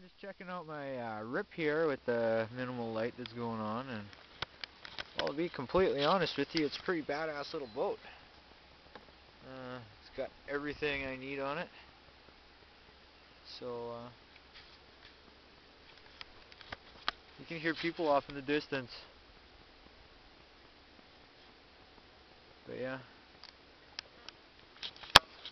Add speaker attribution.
Speaker 1: I'm just checking out my uh, rip here with the minimal light that's going on and well to be completely honest with you it's a pretty badass little boat. Uh, it's got everything I need on it. So uh, you can hear people off in the distance. But yeah.